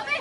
अबे